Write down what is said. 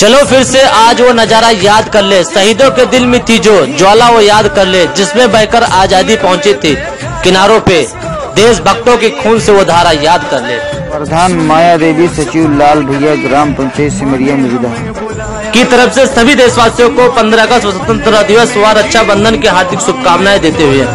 चलो फिर से आज वो नज़ारा याद कर ले। शहीदों के दिल में थी जो ज्वाला वो याद कर ले जिसमें बहकर आज़ादी पहुँची थी। किनारों पे देश भक्तों के खून से वो धारा याद कर ले। प्रधान माया देवी सचिव लाल भैया ग्राम पंचायत सिमरिया मृदा की तरफ़ से सभी देशवासियों को 15 अगस्त स्वतंत्रता दिवस व रक्षाबंधन की हार्दिक शुभकामनाएँ देते हुए।